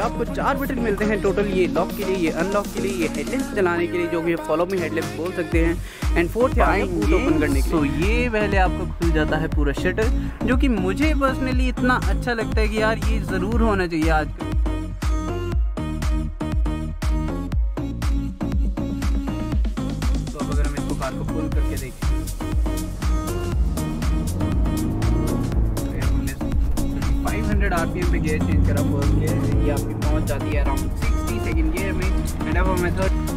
आपको चार बटन मिलते हैं टोटल ये लॉक के लिए ये अनलॉक के लिए ये हेडलेंस चलाने के लिए जो कि फॉलो में हेडलेंस बोल सकते हैं। एंड फोर्थ है बूट ओपन करने के लिए। तो ये पहले आपको खुल जाता है पूरा शटर जो कि मुझे पर्सनली इतना अच्छा लगता है कि यार ये ज़रूर होना चाहिए आज। Five hundred R P gear change करा फ़र्स्ट गेयर ये आपकी पहुँच जाती है अराउंड सिक्सटी सेकेंड गेयर में एंड अब हमें थर्ड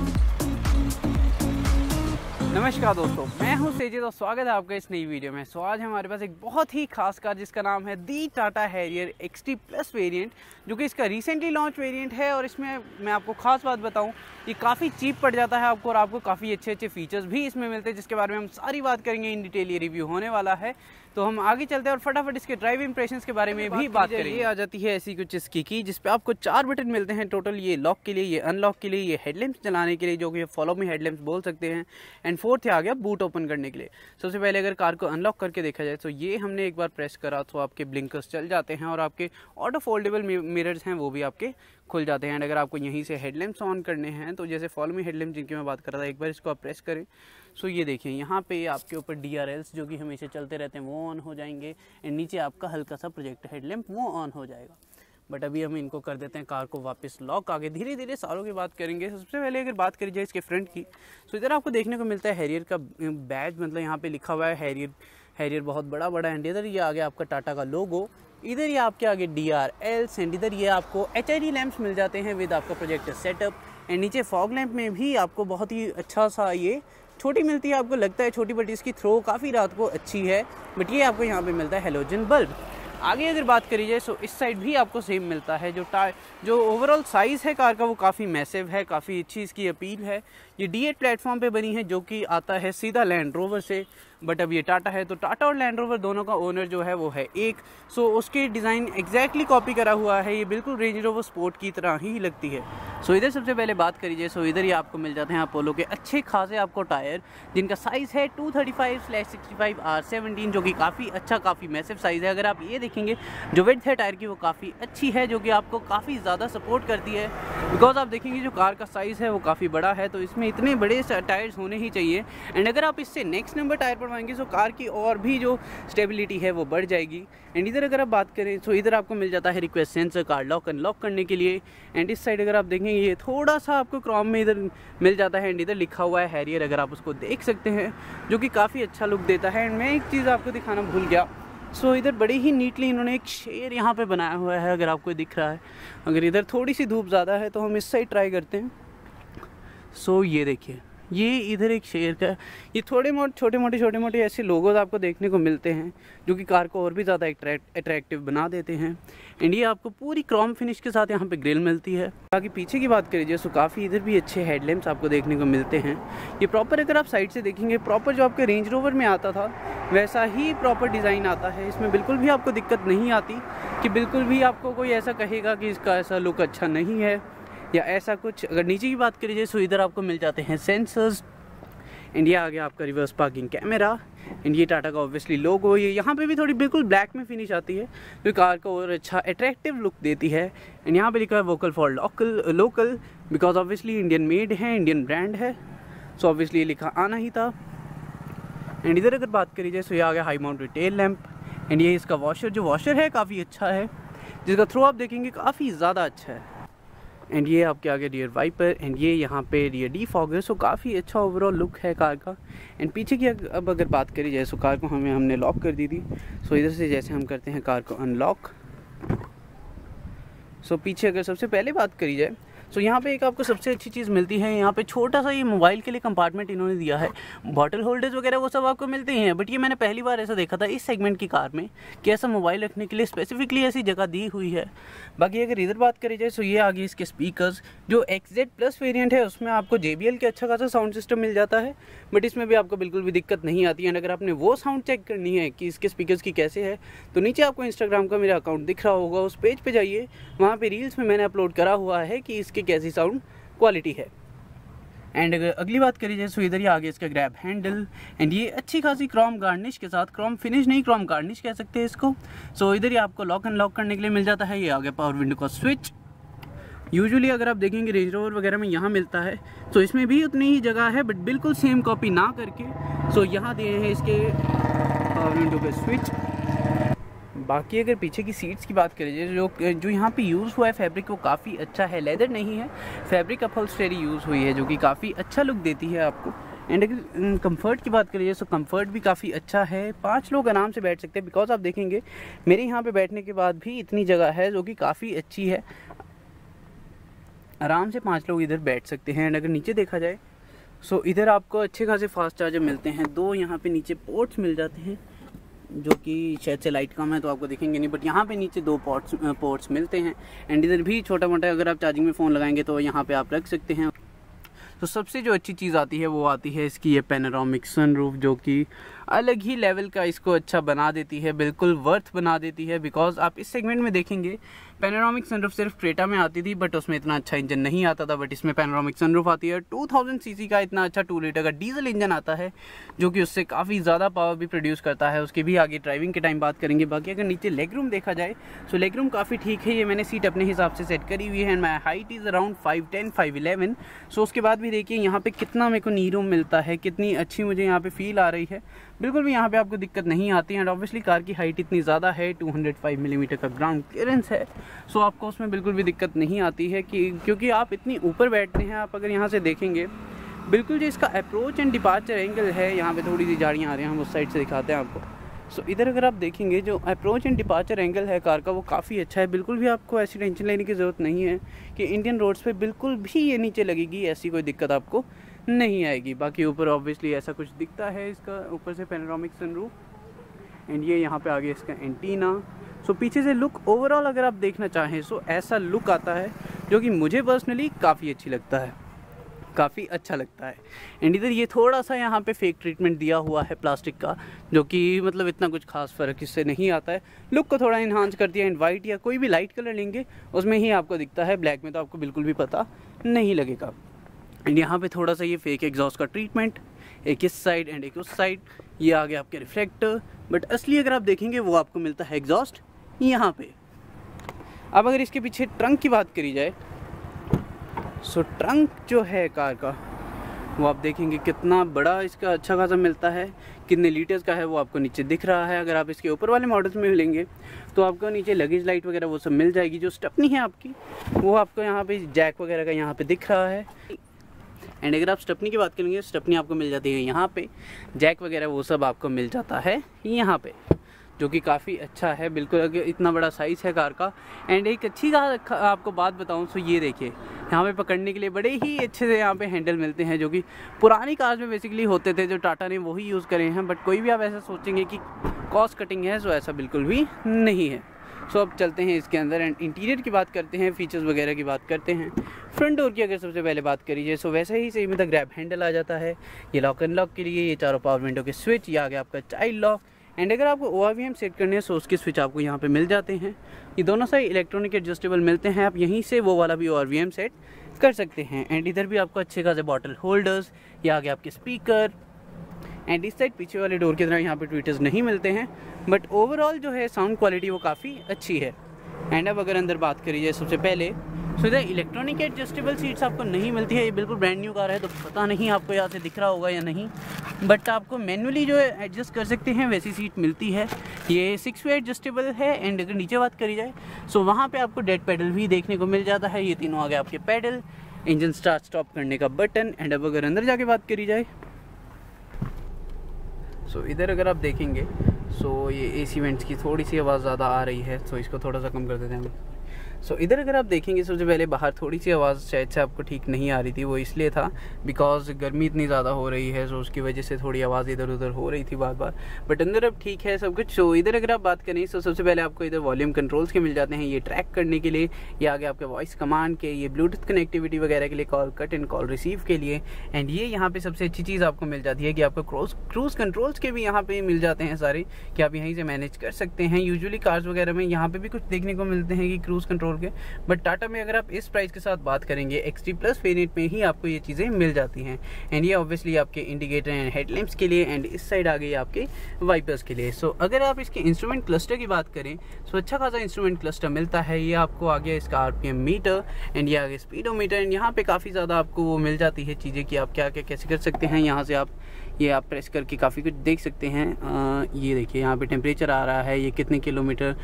नमस्कार दोस्तों, मैं हूँ सेजिद और स्वागत है आपका इस नई वीडियो में। सो आज हमारे पास एक बहुत ही खास कार जिसका नाम है the Tata Harrier XT plus variant जो कि इसका रिसेंटली लॉन्च वेरिएंट है। और इसमें मैं आपको खास बात बताऊँ, ये काफ़ी चीप पड़ जाता है आपको और आपको काफ़ी अच्छे अच्छे फीचर्स भी इसमें मिलते हैं, जिसके बारे में हम सारी बात करेंगे। इन डिटेल ये रिव्यू होने वाला है। तो हम आगे चलते हैं और फटाफट इसके ड्राइव इंप्रेशन के बारे में भी बात करेंगे। ये आ जाती है ऐसी कुछ इसकी की जिसपे आपको चार बटन मिलते हैं टोटल ये लॉक के लिए ये अनलॉक के लिए ये हेडलैम्प चलाने के लिए जो कि फॉलो में हेडलैम्प बोल सकते हैं। एंड फोर्थ आ गया बूट ओपन करने के लिए। सबसे पहले अगर कार को अनलॉक करके देखा जाए तो ये हमने एक बार प्रेस करा तो आपके ब्लिंकर्स चल जाते हैं और आपके ऑटो फोल्डेबल मिरर्स हैं वो भी आपके खुल जाते हैं। एंड अगर आपको यहीं से हेडलैम्प्स ऑन करने हैं तो जैसे फॉलो में हेडलैम्प जिनकी मैं बात कर रहा था एक बार इसको आप प्रेस करें। सो ये देखिए, यहाँ पे आपके ऊपर डी जो कि हमेशा चलते रहते हैं, वो ऑन हो जाएँगे एंड नीचे आपका हल्का सा प्रोजेक्ट हेडलैम्प वो ऑन हो जाएगा। बट अभी हम इनको कर देते हैं कार को वापस लॉक आगे धीरे धीरे सालों की बात करेंगे। सबसे पहले अगर बात करी जाए इसके फ्रंट की तो इधर आपको देखने को मिलता है हैरियर का बैज मतलब यहाँ पे लिखा हुआ है हैरियर हैरियर बहुत बड़ा बड़ा एंड इधर ये आगे आपका टाटा का लोगो इधर ये आपके आगे डी आर एल्स एंड इधर ये आपको एच आई डी लैम्प्स मिल जाते हैं विद आपका प्रोजेक्टर सेटअप एंड नीचे फॉग लैम्प में भी आपको बहुत ही अच्छा सा ये छोटी मिलती है, आपको लगता है छोटी बट इसकी थ्रो काफ़ी रात को अच्छी है। बट ये आपको यहाँ पे मिलता है हेलोजन बल्ब आगे अगर बात करी जाए तो इस साइड भी आपको सेम मिलता है। जो टा जो ओवरऑल साइज़ है कार का, वो काफ़ी मैसिव है, काफ़ी अच्छी इसकी अपील है। ये डी एट प्लेटफॉर्म पर बनी है जो कि आता है सीधा लैंड रोवर से बट अब ये टाटा है तो टाटा और लैंड रोवर दोनों का ओनर जो है वो है एक। सो उसके डिज़ाइन एग्जैक्टली कॉपी करा हुआ है, ये बिल्कुल रेंज रोवर स्पोर्ट की तरह ही लगती है। सो इधर सबसे पहले बात करिए सो इधर ही आपको मिल जाते हैं अपोलो के अच्छे खासे आपको टायर जिनका साइज़ है two thirty five slash sixty five R seventeen जो कि काफ़ी अच्छा काफ़ी मैसिव साइज़ है। अगर आप ये देखेंगे, जो वेट है टायर की, वो काफ़ी अच्छी है, जो कि आपको काफ़ी ज़्यादा सपोर्ट करती है। बिकॉज़ आप देखेंगे, जो कार का साइज़ है, वो काफ़ी बड़ा है तो इसमें इतने बड़े टायर्स होने ही चाहिए। एंड अगर आप इससे नेक्स्ट नंबर टायर पड़वाएँगे तो कार की और भी जो स्टेबिलिटी है वो बढ़ जाएगी। एंड इधर अगर आप बात करें तो इधर आपको मिल जाता है request sensor car lock unlock करने के लिए। एंड इस साइड अगर आप देखेंगे ये थोड़ा सा आपको क्रॉम में इधर मिल जाता है। एंड इधर लिखा हुआ है हैरियर अगर आप उसको देख सकते हैं जो कि काफ़ी अच्छा लुक देता है। एंड मैं एक चीज़ आपको दिखाना भूल गया। सो so, इधर बड़ी ही नीटली इन्होंने एक शेर यहाँ पे बनाया हुआ है अगर आपको दिख रहा है। अगर इधर थोड़ी सी धूप ज़्यादा है तो हम इस साइड ट्राई करते हैं। सो so, ये देखिए ये इधर एक शेर का ये थोड़े मोटे छोटे मोटे छोटे मोटे ऐसे लोगोज आपको देखने को मिलते हैं जो कि कार को और भी ज़्यादा अट्रैक्टिव बना देते हैं। एंड ये आपको पूरी क्रॉम फिनिश के साथ यहाँ पे ग्रिल मिलती है। बाकी पीछे की बात करिए तो काफ़ी इधर भी अच्छे हेडलैम्प्स आपको देखने को मिलते हैं। ये प्रॉपर अगर आप साइड से देखेंगे प्रॉपर जो आपके रेंज रोवर में आता था वैसा ही प्रॉपर डिज़ाइन आता है। इसमें बिल्कुल भी आपको दिक्कत नहीं आती कि बिल्कुल भी आपको कोई ऐसा कहेगा कि इसका ऐसा लुक अच्छा नहीं है। या ऐसा कुछ, अगर नीचे की बात करिए तो इधर आपको मिल जाते हैं सेंसर्स इंडिया आ गया आपका रिवर्स पार्किंग कैमरा एंड ये टाटा का ऑब्वियसली लोगो ये। यहाँ पे भी थोड़ी बिल्कुल ब्लैक में फिनिश आती है जो कार को और अच्छा अट्रैक्टिव लुक देती है। एंड यहाँ पे लिखा है vocal for local local because obviously Indian made है इंडियन ब्रांड है। सो ऑब्वियसली ये लिखा आना ही था। एंड इधर अगर बात करी जाए तो ये आ गया high mount tail lamp and ये इसका वॉशर जो वॉशर है, काफ़ी अच्छा है, जिसका थ्रो आप देखेंगे, काफ़ी ज़्यादा अच्छा है। एंड ये आपके आगे रियर वाइपर एंड ये यहाँ पे रियर डी फॉगर सो काफ़ी अच्छा ओवरऑल लुक है कार का। एंड पीछे की अब अगर बात करी जाए सो कार को हमें, हमने लॉक कर दी थी सो इधर से जैसे हम करते हैं कार को अनलॉक सो पीछे अगर सबसे पहले बात करी जाए सो यहाँ पे एक आपको सबसे अच्छी चीज़ मिलती है, यहाँ पे छोटा सा ये मोबाइल के लिए कंपार्टमेंट इन्होंने दिया है। बॉटल होल्डर्स वगैरह वो सब आपको मिलते हैं बट ये मैंने पहली बार ऐसा देखा था इस सेगमेंट की कार में कि ऐसा मोबाइल रखने के लिए स्पेसिफिकली ऐसी जगह दी हुई है। बाकी अगर इधर बात करी जाए तो ये आगे इसके स्पीकर्स जो एक्जेड प्लस वेरियंट है, उसमें आपको JBL के अच्छा खासा साउंड सिस्टम मिल जाता है बट इसमें भी आपको बिल्कुल भी दिक्कत नहीं आती। है अगर आपने वो साउंड चेक करनी है कि इसके स्पीकर की कैसे है तो नीचे आपको इंस्टाग्राम का मेरा अकाउंट दिख रहा होगा, उस पेज पर जाइए। वहाँ पर रील्स में मैंने अपलोड करा हुआ है कि इसके कैसी साउंड क्वालिटी है। एंड अगर अगली बात करी जाए तो इधर ही आगे इसका ग्रैब हैंडल एंड ये अच्छी खासी क्रॉम गार्निश के साथ क्रॉम फिनिश नहीं क्रॉम गार्निश कह सकते हैं इसको। सो so, इधर ही आपको लॉक एंड लॉक करने के लिए मिल जाता है ये आगे पावर विंडो का स्विच यूजुअली अगर आप देखेंगे रेंज रोवर वगैरह में यहाँ मिलता है। तो इसमें भी उतनी ही जगह है बट बिल्कुल सेम कॉपी ना करके। सो यहाँ दिए हैं इसके पावर विंडो के स्विच बाकी अगर पीछे की सीट्स की बात करें, जो जो यहाँ पे यूज़ हुआ है फैब्रिक वो काफ़ी अच्छा है। लेदर नहीं है फैब्रिक अपहोल्स्टरी यूज़ हुई है, जो कि काफ़ी अच्छा लुक देती है आपको। एंड अगर कंफर्ट की बात करिए तो कंफर्ट भी काफ़ी अच्छा है। पाँच लोग आराम से बैठ सकते हैं बिकॉज़ आप देखेंगे, मेरे यहाँ पे बैठने के बाद भी इतनी जगह है, जो कि काफ़ी अच्छी है। आराम से पाँच लोग इधर बैठ सकते हैं। एंड अगर नीचे देखा जाए सो इधर आपको अच्छे खासे फास्ट चार्जर मिलते हैं। दो यहाँ पे नीचे पोर्ट्स मिल जाते हैं। जो कि शायद से लाइट कम है तो आपको दिखेंगे नहीं बट यहाँ पे नीचे दो पोर्ट्स पोर्ट्स मिलते हैं। एंड इधर भी छोटा मोटा अगर आप चार्जिंग में फ़ोन लगाएँगे तो यहाँ पे आप रख सकते हैं। तो सबसे जो अच्छी चीज़ आती है, वो आती है इसकी ये पेनारोमिक सन जो कि अलग ही लेवल का इसको अच्छा बना देती है, बिल्कुल वर्थ बना देती है बिकॉज़ आप इस सेगमेंट में देखेंगे पेनारोमिक सनरूफ सिर्फ़ क्रेटा में आती थी बट उसमें इतना अच्छा इंजन नहीं आता था बट इसमें पेनारोमिक सनरूफ आती है। 2000 सीसी का इतना अच्छा टू लीटर का डीजल इंजन आता है, जो कि उससे काफ़ी ज़्यादा पावर भी प्रोड्यूस करता है। उसकी भी आगे ड्राइविंग के टाइम बात करेंगे। बाकी अगर नीचे लेग रूम देखा जाए तो लेग रूम काफ़ी ठीक है, ये मैंने सीट अपने हिसाब से सेट करी हुई है and my height is around five ten five eleven so उसके बाद भी देखिए, यहाँ पे कितना मेरे को नी रूम मिलता है, कितनी अच्छी मुझे यहाँ पे फील आ रही है। बिल्कुल भी यहाँ पे आपको दिक्कत नहीं आती है। एंड ऑब्वियसली कार की हाइट इतनी ज़्यादा है 205 मिलीमीटर mm का ग्राउंड क्लियरेंस है। सो आपको उसमें बिल्कुल भी दिक्कत नहीं आती है कि क्योंकि आप इतनी ऊपर बैठते हैं आप अगर यहाँ से देखेंगे बिल्कुल जो इसका अप्रोच एंड डिपार्चर एंगल है यहाँ पर थोड़ी सी झाड़ियाँ आ रही हैं हम उस साइड से दिखाते हैं आपको। सो so, इधर अगर आप देखेंगे जो अप्रोच एंड डिपार्चर एंगल है कार का वो काफ़ी अच्छा है। बिल्कुल भी आपको ऐसी टेंशन लेने की ज़रूरत नहीं है कि इंडियन रोड्स पे बिल्कुल भी ये नीचे लगेगी ऐसी कोई दिक्कत आपको नहीं आएगी। बाकी ऊपर ऑब्वियसली ऐसा कुछ दिखता है इसका ऊपर से पेनोरामिक सनरूफ एंड ये यहाँ पे आगे इसका एंटीना सो so, पीछे से लुक ओवरऑल अगर आप देखना चाहें सो so, ऐसा लुक आता है जो कि मुझे पर्सनली काफ़ी अच्छी लगता है। काफ़ी अच्छा लगता है। एंड इधर ये थोड़ा सा यहाँ पे फेक ट्रीटमेंट दिया हुआ है प्लास्टिक का जो कि मतलब इतना कुछ खास फ़र्क इससे नहीं आता है। लुक को थोड़ा इन्हांस कर दिया एंड वाइट या कोई भी लाइट कलर लेंगे उसमें ही आपको दिखता है। ब्लैक में तो आपको बिल्कुल भी पता नहीं लगेगा। एंड यहाँ पे थोड़ा सा ये फेक एग्जॉस्ट का ट्रीटमेंट एक इस साइड एंड एक उस साइड ये आ गया आपके रिफ्लेक्टर बट असली अगर आप देखेंगे, वो आपको मिलता है एग्जॉस्ट यहाँ पे। अब अगर इसके पीछे ट्रंक की बात करी जाए सो ट्रंक जो है कार का, वो आप देखेंगे कितना बड़ा इसका अच्छा खासा मिलता है, कितने लीटर्स का है वो आपको नीचे दिख रहा है। अगर आप इसके ऊपर वाले मॉडल्स में लेंगे तो आपको नीचे लगेज लाइट वगैरह वो सब मिल जाएगी, जो स्टपनी है आपकी, वो आपको यहाँ पे जैक वगैरह का यहाँ पे दिख रहा है। एंड अगर आप स्टपनी की बात करेंगे स्टपनी आपको मिल जाती है यहाँ पे। जैक वगैरह वो सब आपको मिल जाता है यहाँ पे, जो कि काफ़ी अच्छा है। बिल्कुल, अगर इतना बड़ा साइज़ है कार का। एंड एक अच्छी कार आपको बात बताऊँ तो ये देखिए, यहाँ पे पकड़ने के लिए बड़े ही अच्छे से यहाँ पे हैंडल मिलते हैं, जो कि पुरानी कार में बेसिकली होते थे, जो टाटा ने वही यूज़ करे हैं। बट कोई भी आप ऐसा सोचेंगे कि कॉस्ट कटिंग है सो ऐसा बिल्कुल भी नहीं है। सो अब चलते हैं इसके अंदर एंड इंटीरियर की बात करते हैं फीचर्स वगैरह की बात करते हैं। फ्रंट डोर की अगर सबसे पहले बात करिए सो वैसे ही सही में तो ग्रैब हैंडल आ जाता है। ये लॉक एंड लॉक के लिए, ये चारों पावर विंडो के स्विच ये आ गया आपका चाइल्ड लॉक एंड अगर आपको ओ सेट करने हैं सो उसके स्विच आपको यहाँ पे मिल जाते हैं। ये दोनों साइड इलेक्ट्रॉनिक एडजस्टेबल मिलते हैं, आप यहीं से वो वाला भी ओआरवीएम सेट कर सकते हैं। एंड इधर भी आपको अच्छे खासे बॉटल होल्डर्स ये आगे आपके स्पीकर एंड इस साइड पीछे वाले डोर की तरह यहाँ पे ट्विटर्स नहीं मिलते हैं बट ओवरऑल जो है साउंड क्वालिटी वो काफ़ी अच्छी है। एंड अब अगर अंदर बात करी जाए सबसे पहले सो इधर इलेक्ट्रॉनिक एडजस्टेबल सीट्स आपको नहीं मिलती है, ये बिल्कुल ब्रांड न्यू कार है तो पता नहीं आपको यहाँ से दिख रहा होगा या नहीं। बट आपको मैनुअली जो है एडजस्ट कर सकते हैं, वैसी सीट मिलती है। ये सिक्स वे एडजस्टेबल है एंड अगर नीचे बात करी जाए सो वहाँ पे आपको डेड पैडल भी देखने को मिल जाता है। ये तीनों आ गए आपके पैडल इंजन स्टार्ट स्टॉप करने का बटन एंड अब अगर अंदर जाके बात करी जाए सो so, इधर अगर आप देखेंगे सो so, ये एसी वेंट्स की थोड़ी सी आवाज़ ज़्यादा आ रही है सो so, इसको थोड़ा सा कम कर देते हैं हम। सो so, इधर अगर आप देखेंगे सबसे पहले बाहर थोड़ी सी आवाज़ शायद से आपको ठीक नहीं आ रही थी वो इसलिए था बिकॉज़ गर्मी इतनी ज़्यादा हो रही है सो उसकी वजह से थोड़ी आवाज़ इधर उधर हो रही थी बार बार बट अंदर अब ठीक है सब कुछ। सो इधर अगर आप बात करें तो सबसे पहले आपको इधर वॉल्यूम कंट्रोल्स के मिल जाते हैं ये ट्रैक करने के लिए ये आगे आपके वॉइस कमांड के ये ब्लूटूथ कनेक्टिविटी वगैरह के लिए call cut and call receive के लिए। एंड ये यहाँ पे सबसे अच्छी चीज़ आपको मिल जाती है कि आपको क्रोज क्रूज कंट्रोल्स के भी यहाँ पे मिल जाते हैं सारे कि आप यहीं से मैनेज कर सकते हैं। यूजली कार्स वगैरह में यहाँ पे भी कुछ देखने को मिलते हैं कि क्रूज कंट्रोल के। बट टाटा में अगर आप इस प्राइस के साथ बात करेंगे एक्सटी प्लस वेरियंट में ही आपको ये चीज़ें मिल जाती हैं। एंड ये ऑब्वियसली आपके इंडिकेटर एंड हेडलैम्प्स के लिए एंड इस साइड आ गई आपके वाइपर्स के लिए। सो so, अगर आप इसके इंस्ट्रूमेंट क्लस्टर की बात करें तो अच्छा खासा इंस्ट्रूमेंट क्लस्टर मिलता है। ये आपको आ गया इसका आर मीटर एंड ये आगे स्पीडोमीटर एंड यहाँ पे काफ़ी ज़्यादा आपको वो मिल जाती है चीज़ें कि आप क्या क्या कैसे कर सकते हैं। यहाँ से आप ये आप प्रेस करके काफ़ी कुछ देख सकते हैं। आ, ये देखिए यहाँ पे टेम्परेचर आ रहा है। ये कितने किलोमीटर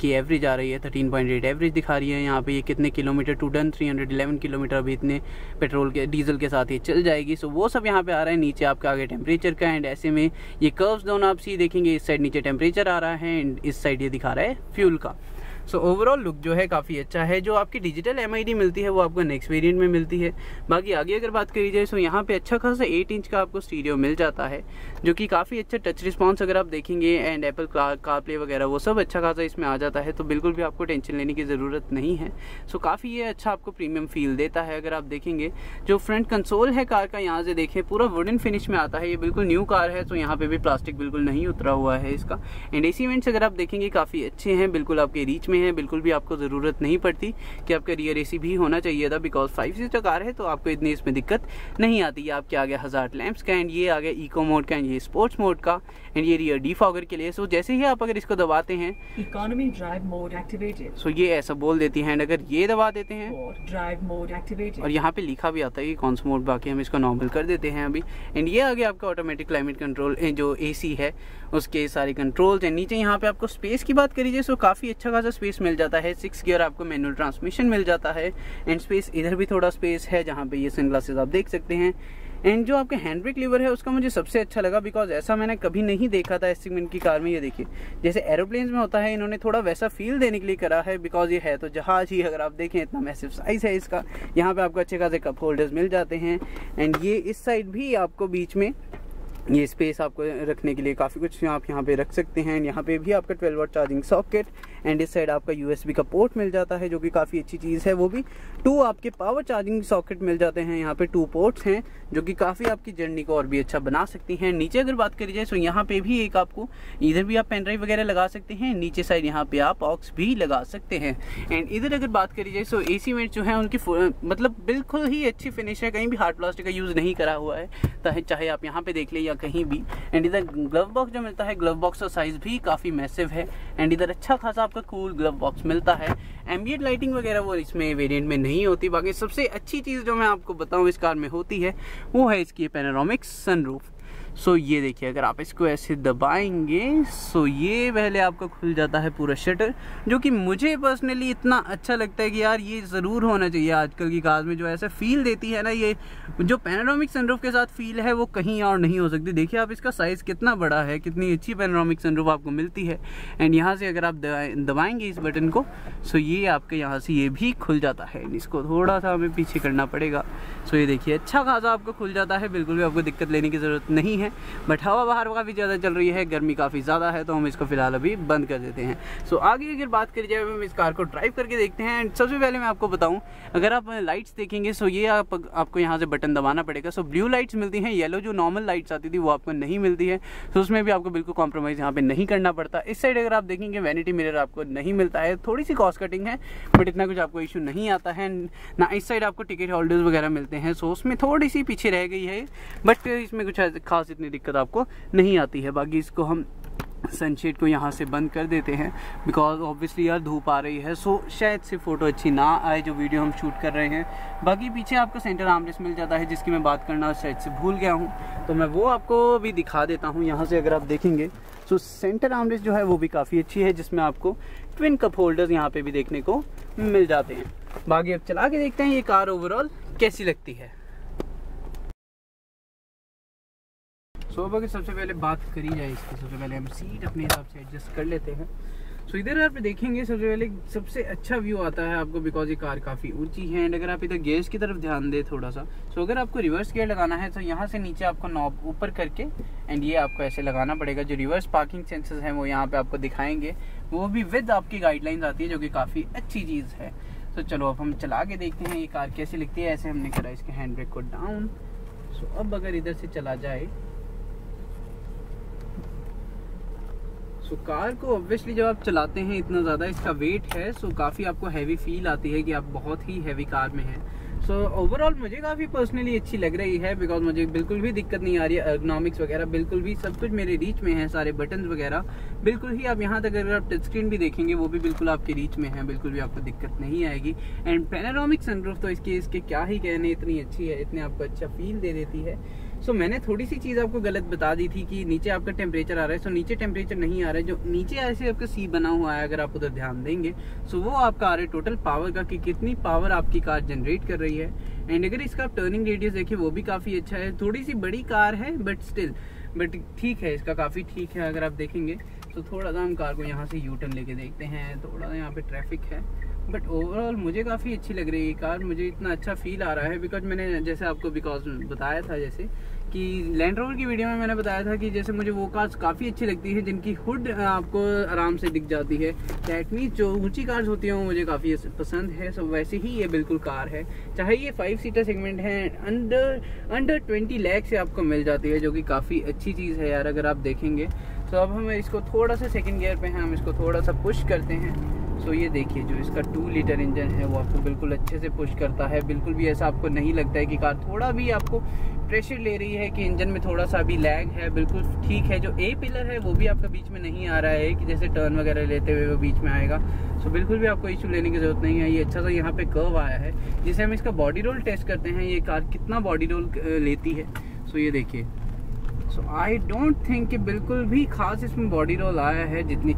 की एवरेज आ रही है? थर्टीन पॉइंट एट एवरेज दिखा रही है। यहाँ पे ये कितने kilometre to done three hundred eleven kilometre अभी इतने पेट्रोल के डीजल के साथ ये चल जाएगी। सो वो सब यहाँ पे आ रहा है। नीचे आपका आगे टेम्परेचर का एंड ऐसे में ये कर्व्स दोनों आप सी देखेंगे। इस साइड नीचे टेम्परेचर आ रहा है एंड इस साइड ये दिखा रहा है फ्यूल का। सो ओवरऑल लुक जो है काफ़ी अच्छा है। जो आपकी डिजिटल एमआईडी मिलती है, वो आपको नेक्स्ट वेरियंट में मिलती है। बाकी आगे अगर बात करी जाए तो यहाँ पे अच्छा खासा एट इंच का आपको स्टीरियो मिल जाता है, जो कि काफ़ी अच्छा टच रिस्पॉन्स अगर आप देखेंगे एंड एप्पल कार प्ले वगैरह, वो सब अच्छा खासा इसमें आ जाता है तो बिल्कुल भी आपको टेंशन लेने की ज़रूरत नहीं है। सो काफ़ी ये अच्छा आपको प्रीमियम फील देता है अगर आप देखेंगे। जो फ्रंट कंसोल है कार का, यहाँ से देखें, पूरा वुडन फिनिश में आता है। ये बिल्कुल न्यू कार है तो यहाँ पे भी प्लास्टिक बिल्कुल नहीं उतरा हुआ है इसका। एंड एसी वेंट्स अगर आप देखेंगे, काफ़ी अच्छे हैं, बिल्कुल आपके रीच में है, बिल्कुल भी आपको ज़रूरत नहीं पड़ती कि आपका रियर एसी भी होना चाहिए था बिकॉज़ फाइव सीटर कार है तो आपको इतनी इसमें दिक्कत नहीं आती। है आपके आगे हज़ार लैम्प्स का एंड ये आ गया इको मोड का एंड ये स्पोर्ट्स मोड का। एंड ये रियर डी फॉगर के लिए। सो जैसे ही आप अगर इसको दबाते हैं economy drive mode activated so ये ऐसा बोल देती है एंड अगर ये दबा देते हैं ड्राइव मोड एक्टिवेटेड और यहाँ पे लिखा भी आता है कि कौन सा मोड बाकी हम इसको नॉर्मल कर देते हैं अभी। एंड ये आगे आपका ऑटोमेटिक क्लाइमेट कंट्रोल जो एसी है उसके सारे कंट्रोल्स एंड नीचे यहाँ पे आपको स्पेस की बात करीजिए सो काफ़ी अच्छा खासा स्पेस मिल जाता है। सिक्स गियर आपको मैनुअल ट्रांसमिशन मिल जाता है। एंड स्पेस इधर भी थोड़ा स्पेस है जहाँ पे ये सनग्लासेस आप देख सकते हैं। एंड जो आपके हैंड ब्रेक लीवर है, उसका मुझे सबसे अच्छा लगा बिकॉज़ ऐसा मैंने कभी नहीं देखा था इस सेगमेंट की कार में, ये देखिए। जैसे एरोप्लेन में होता है, इन्होंने थोड़ा वैसा फील देने के लिए करा है बिकॉज़ ये है तो जहाज़ ही, अगर आप देखें, इतना मैसिव साइज़ है इसका। यहाँ पे आपको अच्छे खासे कप होल्डर्स मिल जाते हैं। एंड ये इस साइड भी आपको बीच में ये स्पेस आपको रखने के लिए काफ़ी कुछ आप यहाँ पे रख सकते हैं यहाँ पे भी आपका 12 वाट चार्जिंग सॉकेट एंड इस साइड आपका यूएसबी का पोर्ट मिल जाता है जो कि काफ़ी अच्छी चीज़ है। वो भी टू आपके पावर चार्जिंग सॉकेट मिल जाते हैं। यहाँ पे टू पोर्ट्स हैं जो कि काफ़ी आपकी जर्नी को और भी अच्छा बना सकती हैं। नीचे अगर बात करी जाए तो यहाँ पे भी एक आपको इधर भी आप पेन ड्राइव वगैरह लगा सकते हैं। नीचे साइड यहाँ पर आप ऑक्स भी लगा सकते हैं। एंड इधर अगर बात करी जाए तो ए सी जो है, उनकी मतलब बिल्कुल ही अच्छी फिनिश है। कहीं भी हार्ड प्लास्टिक का यूज़ नहीं करा हुआ है। चाहे आप यहाँ पे देख लें कहीं भी। एंड इधर ग्लव बॉक्स जो मिलता है ग्लव बॉक्स का साइज़ भी काफ़ी मैसिव है। एंड इधर अच्छा खासा आपका कूल ग्लव बॉक्स मिलता है। एम्बियट लाइटिंग वगैरह वो इसमें वेरिएंट में नहीं होती। बाकी सबसे अच्छी चीज़ जो मैं आपको बताऊँ इस कार में होती है, वो है इसकी पेनारोमिक सनरूफ सो ये देखिए, अगर आप इसको ऐसे दबाएँगे सो ये पहले आपका खुल जाता है पूरा शटर जो कि मुझे पर्सनली इतना अच्छा लगता है कि यार ये ज़रूर होना चाहिए। आजकल की कार में जो ऐसा फील देती है ना, ये जो पैनारोमिक सनरूफ के साथ फील है, वो कहीं और नहीं हो सकती। देखिए, आप इसका साइज़ कितना बड़ा है, कितनी अच्छी पैनारोमिक सनरूफ आपको मिलती है। एंड यहाँ से अगर आप दबाएँगे इस बटन को सो ये आपके यहाँ से ये भी खुल जाता है। इसको थोड़ा सा हमें पीछे करना पड़ेगा। सो ये देखिए अच्छा खासा आपको खुल जाता है। बिल्कुल भी आपको दिक्कत लेने की ज़रूरत नहीं है। है। बट हवा बाहर काफ़ी ज़्यादा चल रही है, गर्मी काफ़ी ज़्यादा है तो हम इसको फ़िलहाल अभी बंद कर देते हैं। सो आगे अगर बात करी जाए, हम इस कार को ड्राइव करके देखते हैं एंड सबसे पहले मैं आपको बताऊँ, अगर आप लाइट्स देखेंगे सो ये आप, आपको यहाँ से बटन दबाना पड़ेगा। सो ब्लू लाइट्स मिलती हैं येलो जो नॉर्मल लाइट्स आती थी, वो आपको नहीं मिलती है। तो उसमें भी आपको बिल्कुल कॉम्प्रोमाइज़ यहाँ पे नहीं करना पड़ता। इस साइड अगर आप देखेंगे वैनिटी मिरर आपको नहीं मिलता है। थोड़ी सी कॉस्ट कटिंग है बट इतना कुछ आपको इशू नहीं आता है। ना इस साइड आपको टिकट होल्डर्स वगैरह मिलते हैं। सो उसमें थोड़ी सी पीछे रह गई है बट इसमें कुछ खास इतनी दिक्कत आपको नहीं आती है। बाकी इसको हम सनशेड को यहाँ से बंद कर देते हैं। बिकॉज़ ऑब्वियसली यार धूप आ रही है सो शायद से फ़ोटो अच्छी ना आए जो वीडियो हम शूट कर रहे हैं। बाकी पीछे आपको सेंटर आमरेस मिल जाता है, जिसकी मैं बात करना शायद से भूल गया हूँ। तो मैं वो आपको भी दिखा देता हूँ यहाँ से अगर आप देखेंगे। सो सेंटर आमरेस जो है वो भी काफ़ी अच्छी है, जिसमें आपको ट्विन कप होल्डर्स यहाँ पे भी देखने को मिल जाते हैं। बाकी अब चला के देखते हैं ये कार ओवरऑल कैसी लगती है। सो अब अगर सबसे पहले बात करी जाए इसकी, सबसे पहले हम सीट अपने हिसाब से एडजस्ट कर लेते हैं। सो इधर आप देखेंगे, सबसे पहले सबसे अच्छा व्यू आता है आपको बिकॉज़ ये कार काफ़ी ऊँची है एंड अगर आप इधर गेयर्स की तरफ़ ध्यान दें थोड़ा सा सो अगर आपको रिवर्स गेयर लगाना है तो यहाँ से नीचे आपको नॉब ऊपर करके एंड ये आपको ऐसे लगाना पड़ेगा। जो रिवर्स पार्किंग सेंसेस हैं, वो यहाँ पे आपको दिखाएँगे। वो भी विद आपकी गाइडलाइंस आती है, जो कि काफ़ी अच्छी चीज़ है। तो चलो अब हम चला के देखते हैं, ये कार कैसी लिखती है। ऐसे हमने करा इसके हैंड ब्रेक को डाउन सो अब अगर इधर से चला जाए सो कार को ऑब्वियसली जब आप चलाते हैं इतना ज़्यादा इसका वेट है सो काफ़ी आपको हैवी फील आती है कि आप बहुत ही हैवी कार में हैं। सो so, ओवरऑल मुझे काफ़ी पर्सनली अच्छी लग रही है बिकॉज़ मुझे बिल्कुल भी दिक्कत नहीं आ रही है अर्गोनॉमिक्स वगैरह बिल्कुल भी सब कुछ मेरे रीच में है सारे बटन वगैरह। बिल्कुल ही आप यहाँ तक अगर आप टच स्क्रीन भी देखेंगे वो भी बिल्कुल आपके रीच में है बिल्कुल भी आपको दिक्कत नहीं आएगी। एंड पेनारोमिक सनरूफ तो इसके इसके क्या ही कहने इतनी अच्छी है इतने आपको अच्छा फील दे देती है। सो so, मैंने थोड़ी सी चीज़ आपको गलत बता दी थी कि नीचे आपका टेम्परेचर आ रहा है। सो so, नीचे टेम्परेचर नहीं आ रहा है। जो नीचे ऐसे आपका सी बना हुआ है अगर आप उधर ध्यान देंगे सो so, वो आपका आ रहा है टोटल पावर का कि कितनी पावर आपकी कार जनरेट कर रही है। एंड अगर इसका आप टर्निंग रेडियस देखिए वो भी काफ़ी अच्छा है। थोड़ी सी बड़ी कार है बट स्टिल बट ठीक है इसका काफ़ी ठीक है अगर आप देखेंगे। तो थोड़ा सा हम कार को यहाँ से यू टर्न लेके देखते हैं। थोड़ा सा यहाँ पे ट्रैफ़िक है। बट ओवरऑल मुझे काफ़ी अच्छी लग रही है कार मुझे इतना अच्छा फील आ रहा है। बिकॉज़ मैंने जैसे आपको बिकॉज़ बताया था जैसे कि लैंड रोवर की वीडियो में मैंने बताया था कि जैसे मुझे वो कार्स काफ़ी अच्छी लगती है, जिनकी हुड आपको आराम से दिख जाती है। दैट मीन जो ऊँची कार्स होती हैं, वो मुझे काफ़ी पसंद है। सो वैसे ही ये बिल्कुल कार है। चाहे ये फाइव सीटर सेगमेंट है अंडर अंडर ट्वेंटी लैख से आपको मिल जाती है, जो कि काफ़ी अच्छी चीज़ है यार, अगर आप देखेंगे। तो अब हम इसको थोड़ा सा सेकेंड गियर पर हैं, हम इसको थोड़ा सा पुश करते हैं। सो ये देखिए, जो इसका टू लीटर इंजन है, वो आपको बिल्कुल अच्छे से पुश करता है। बिल्कुल भी ऐसा आपको नहीं लगता है कि कार थोड़ा भी आपको प्रेशर ले रही है कि इंजन में थोड़ा सा अभी लैग है, बिल्कुल ठीक है। जो ए पिलर है, वो भी आपका बीच में नहीं आ रहा है, कि जैसे टर्न वगैरह लेते हुए वो बीच में आएगा। सो बिल्कुल भी आपको इशू लेने की ज़रूरत नहीं है। ये अच्छा सा यहाँ पे कर्व आया है, जिसे हम इसका बॉडी रोल टेस्ट करते हैं। ये कार कितना बॉडी रोल लेती है? सो ये देखिए। सो आई डोंट थिंक कि बिल्कुल भी खास इसमें बॉडी रोल आया है जितनी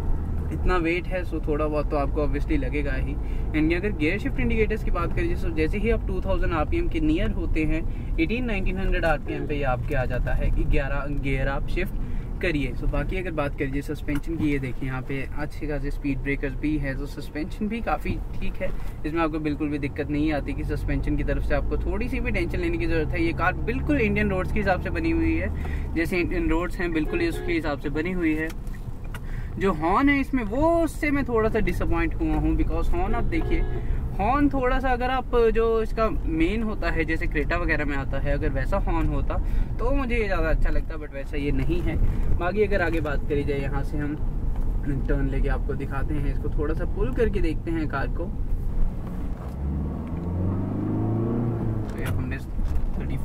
इतना वेट है सो थोड़ा बहुत तो आपको ऑब्वियसली लगेगा ही। एंड अगर गियर शिफ्ट इंडिकेटर्स की बात करिए तो जैसे ही आप 2000 आरपीएम के नियर होते हैं 18 1900 आरपीएम पे आपके आ जाता है कि 11 गियर आप शिफ्ट करिए। सो बाकी अगर बात करिए सस्पेंशन की, ये देखिए, यहाँ पे अच्छे खासे स्पीड ब्रेकर्स भी है तो सस्पेंशन भी काफ़ी ठीक है। इसमें आपको बिल्कुल भी दिक्कत नहीं आती कि सस्पेंशन की तरफ़ से आपको थोड़ी सी भी टेंशन लेने की ज़रूरत है। ये कार बिल्कुल इंडियन रोड्स के हिसाब से बनी हुई है। जैसे इंडियन रोड्स हैं, बिल्कुल उसके हिसाब से बनी हुई है। जो हॉर्न है इसमें, वो उससे मैं थोड़ा सा डिसअपॉइंट हुआ हूँ बिकॉज़ हॉर्न आप देखिए, हॉर्न थोड़ा सा अगर आप, जो इसका मेन होता है, जैसे क्रेटा वगैरह में आता है, अगर वैसा हॉर्न होता तो मुझे ये ज़्यादा अच्छा लगता बट वैसा ये नहीं है। बाकी अगर आगे बात करी जाए, यहाँ से हम टर्न लेके आपको दिखाते हैं, इसको थोड़ा सा पुल करके देखते हैं कार को तो हमने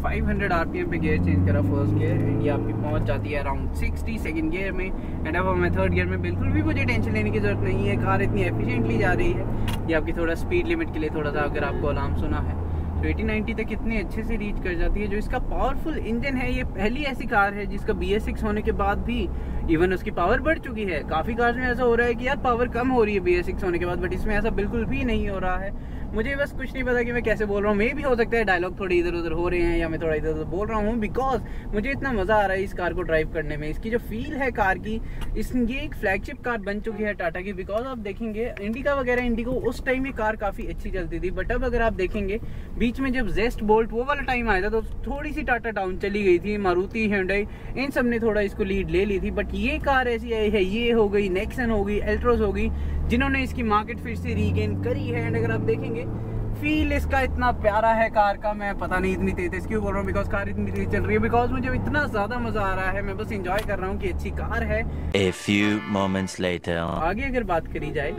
500 आरपीएम पे गियर चेंज करा फ़र्स्ट गियर एंड ये आपकी पहुँच जाती है अराउंड 60 सेकंड गियर में. एंड अब हमें थर्ड गियर में बिल्कुल भी मुझे टेंशन लेने की ज़रूरत नहीं है कार इतनी एफिशिएंटली जा रही है. ये आपकी थोड़ा स्पीड लिमिट के लिए थोड़ा सा अगर आपको अलार्म सुना है. तो एटी नाइनटी तक इतने अच्छे से रीच कर जाती है, जो इसका पावरफुल इंजन है, ये पहली ऐसी कार है जिसका बी एस सिक्स होने के बाद भी इवन उसकी पावर बढ़ चुकी है. काफ़ी कार्स में ऐसा हो रहा है कि यार पावर कम हो रही है बी एस सिक्स होने के बाद बट इसमें ऐसा बिल्कुल भी नहीं हो रहा है. मुझे बस कुछ नहीं पता कि मैं कैसे बोल रहा हूँ। मे भी हो सकता है डायलॉग थोड़ी इधर उधर हो रहे हैं या मैं थोड़ा इधर उधर बोल रहा हूँ बिकॉज़ मुझे इतना मज़ा आ रहा है इस कार को ड्राइव करने में। इसकी जो फील है कार की इस ये एक फ्लैगशिप कार बन चुकी है टाटा की। बिकॉज़ आप देखेंगे इंडिका वगैरह इंडिको उस टाइम ये कार काफ़ी अच्छी चलती थी। बट अब अगर आप देखेंगे बीच में जब जेस्ट बोल्ट वो वाला टाइम आया था तो थोड़ी सी टाटा टाउन चली गई थी मारुति हेंडाई इन सबने थोड़ा इसको लीड ले ली थी बट ये कार ऐसी आई है ये हो गई नेक्सन हो गई एल्ट्रोस हो गई जिन्होंने इसकी मार्केट फिर से रीगेन करी है। एंड अगर आप देखेंगे फील इसका इतना प्यारा है कार का मैं पता नहीं इतनी तेज क्यों बोल रहा हूँ बिकॉज़ कार इतनी तेज चल रही है। बिकॉज़ मुझे इतना ज़्यादा मज़ा आ रहा है मैं बस इंजॉय कर रहा हूँ कि अच्छी कार है। A few moments later. आगे अगर बात करी जाए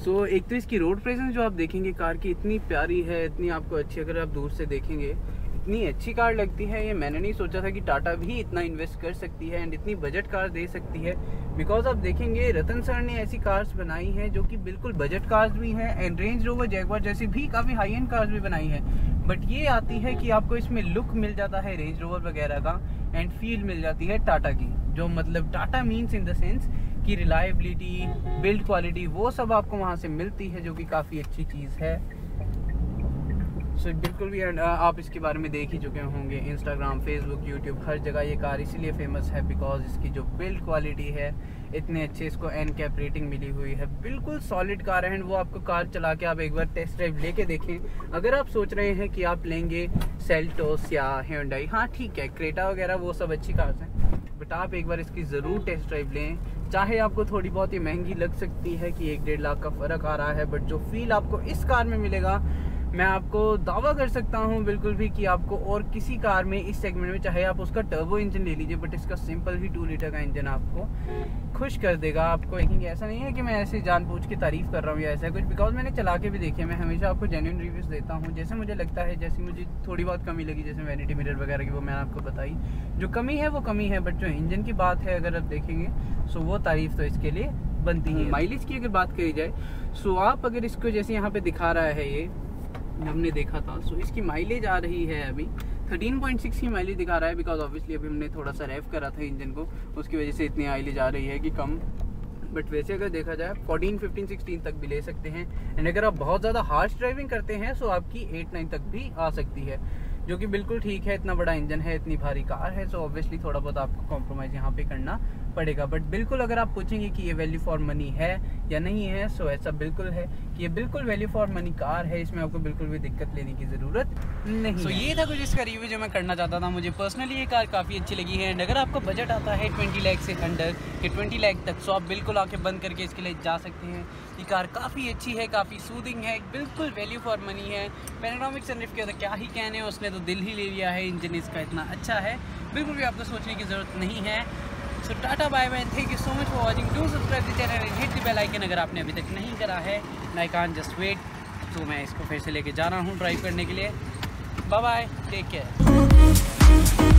सो so, एक तो इसकी रोड प्रेजेंस जो आप देखेंगे कार की इतनी प्यारी है इतनी आपको अच्छी अगर आप दूर से देखेंगे इतनी अच्छी कार लगती है। ये मैंने नहीं सोचा था कि टाटा भी इतना इन्वेस्ट कर सकती है एंड इतनी बजट कार दे सकती है। बिकॉज़ आप देखेंगे रतन सर ने ऐसी कार्स बनाई हैं जो कि बिल्कुल बजट कार्स भी हैं एंड रेंज रोवर जैगवार जैसी भी काफ़ी हाई एंड कार्स भी बनाई हैं। बट ये आती है कि आपको इसमें लुक मिल जाता है रेंज रोवर वगैरह का एंड फील मिल जाती है टाटा की जो मतलब Tata means in the sense कि रिलायबिलिटी बिल्ड क्वालिटी वो सब आपको वहाँ से मिलती है जो कि काफ़ी अच्छी चीज़ है। सो so, बिल्कुल भी आप इसके बारे में देख ही चुके होंगे। इंस्टाग्राम फेसबुक यूट्यूब हर जगह ये कार इसीलिए फ़ेमस है बिकॉज़ इसकी जो बिल्ड क्वालिटी है इतने अच्छे इसको एन कैप रेटिंग मिली हुई है। बिल्कुल सॉलिड कार है वो आपको कार चला के आप एक बार टेस्ट ड्राइव लेके देखें। अगर आप सोच रहे हैं कि आप लेंगे सेल्टोस या हेंडाई हाँ ठीक है क्रेटा वगैरह वो सब अच्छी कार्स हैं बट आप एक बार इसकी ज़रूर टेस्ट ड्राइव लें। चाहे आपको थोड़ी बहुत ही महँगी लग सकती है कि एक डेढ़ लाख का फ़र्क आ रहा है बट जो फील आपको इस कार में मिलेगा मैं आपको दावा कर सकता हूँ बिल्कुल भी कि आपको और किसी कार में, इस सेगमेंट में, चाहे आप उसका टर्बो इंजन ले लीजिए बट इसका सिंपल ही टू लीटर का इंजन आपको खुश कर देगा। आपको लेकिन ऐसा नहीं है कि मैं ऐसे जानबूझ के तारीफ़ कर रहा हूँ या ऐसा कुछ बिकॉज़ मैंने चला के भी देखे, मैं हमेशा आपको जेन्यून रिव्यूज़ देता हूँ। जैसे मुझे लगता है, जैसी मुझे थोड़ी बहुत कमी लगी, जैसे वैनिटी मिरर वगैरह की, वो मैंने आपको बताई। जो कमी है, वो कमी है बट जो इंजन की बात है, अगर आप देखेंगे सो वो तारीफ़ तो इसके लिए बनती है माइलेज की अगर बात करी जाए सो आप अगर इसको जैसे यहाँ पे दिखा रहा है ये हमने देखा था। सो इसकी माइलेज आ रही है अभी। 13.6 की माइलेज दिखा रहा है बिकॉज़ ऑब्वियसली अभी हमने थोड़ा सा रेफ करा था इंजन को। उसकी वजह से इतनी माइलेज आ रही है कि कम। बट वैसे अगर देखा जाए 14, 15, 16 तक भी ले सकते हैं। एंड अगर आप बहुत ज़्यादा हार्श ड्राइविंग करते हैं सो आपकी 8, 9 तक भी आ सकती है। जो कि बिल्कुल ठीक है इतना बड़ा इंजन है इतनी भारी कार है सो ऑब्वियसली थोड़ा बहुत आपको कॉम्प्रोमाइज़ यहाँ पे करना पड़ेगा। बट बिल्कुल अगर आप पूछेंगे कि ये वैल्यू फॉर मनी है या नहीं है सो ऐसा बिल्कुल है। ये बिल्कुल वैल्यू फॉर मनी कार है इसमें आपको बिल्कुल भी दिक्कत लेने की ज़रूरत नहीं सो so, ये था कुछ इसका रिव्यू जो मैं करना चाहता था। मुझे पर्सनली ये कार काफ़ी अच्छी लगी है। एंड अगर आपका बजट आता है ट्वेंटी लैख से अंडर कि ट्वेंटी लैख तक सो आप बिल्कुल आके बंद करके इसके लिए जा सकते हैं। ये कार काफ़ी अच्छी है काफ़ी सूदिंग है बिल्कुल वैल्यू फॉर मनी है। पैनामिक सनरिफ के क्या ही कहने उसने तो दिल ही ले लिया है। इंजन इसका इतना अच्छा है। बिल्कुल भी आपको सोचने की ज़रूरत नहीं है। So tata bye bye thank you so much for watching do subscribe the channel hit the bell icon अगर आपने अभी तक नहीं करा है। आई कान जस्ट वेट तो मैं इसको फिर से लेके जा रहा हूँ ड्राइव करने के लिए। Bye bye take care